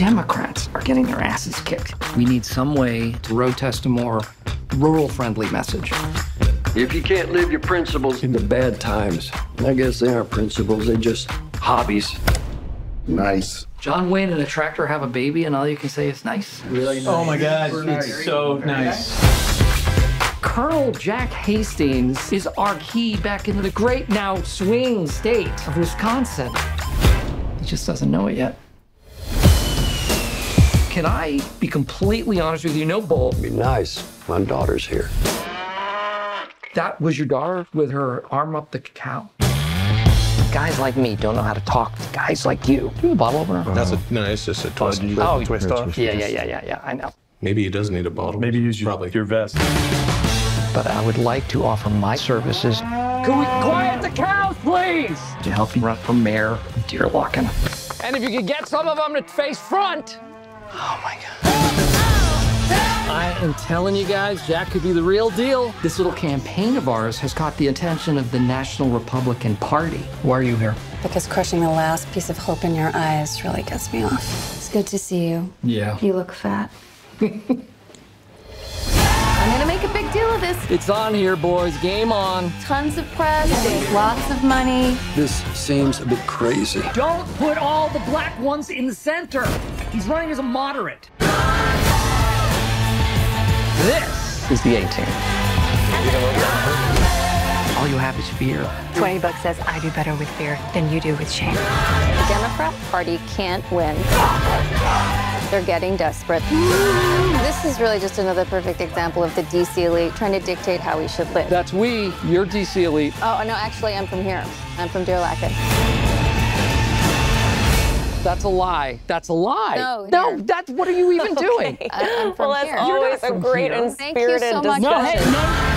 Democrats are getting their asses kicked. We need some way to road test a more rural friendly message. If you can't live your principles in the bad times, I guess they aren't principles, they're just hobbies. Nice. John Wayne and a tractor have a baby, and all you can say is nice. Really nice. Oh my God, it's so nice. Colonel Jack Hastings is our key back into the great now swing state of Wisconsin. He just doesn't know it yet. Can I be completely honest with you? No bull. Be nice. My daughter's here. That was your daughter with her arm up the cow. Guys like me don't know how to talk to guys like you. Do you have a bottle opener? That's a no. It's just a twist. Oh, Twist off. Yeah, yeah, yeah, yeah, yeah. I know. Maybe he does need a bottle. Maybe use your, Probably. your vest. But I would like to offer my services. Can we quiet the cows, please? To help you run for mayor of Deerlaken. And if you could get some of them to face front. Oh my God. I am telling you guys, Jack could be the real deal. This little campaign of ours has caught the attention of the National Republican Party. Why are you here? Because crushing the last piece of hope in your eyes really gets me off. It's good to see you. Yeah. You look fat. big deal of this. It's on here, boys. Game on. Tons of press, lots of money. This seems a bit crazy. Don't put all the black ones in the center. He's running as a moderate. This is the A team. All you have is fear. 20 bucks says I do better with fear than you do with shame. The Democrat Party can't win. They're getting desperate. This is really just another perfect example of the DC elite trying to dictate how we should live. That's we. You're DC elite. Oh, no, actually, I'm from here. I'm from Deerlaken. That's a lie. That's a lie. No, no. here. That's what are you even doing? I- I'm from Well, that's here. always a from great here. and Thank you spirited so much. No, hey, no.